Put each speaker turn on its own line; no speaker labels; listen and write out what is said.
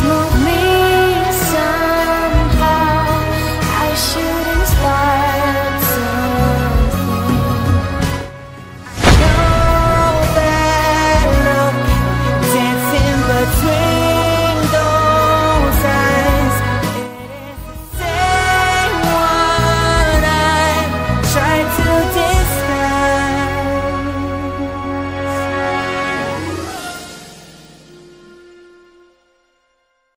los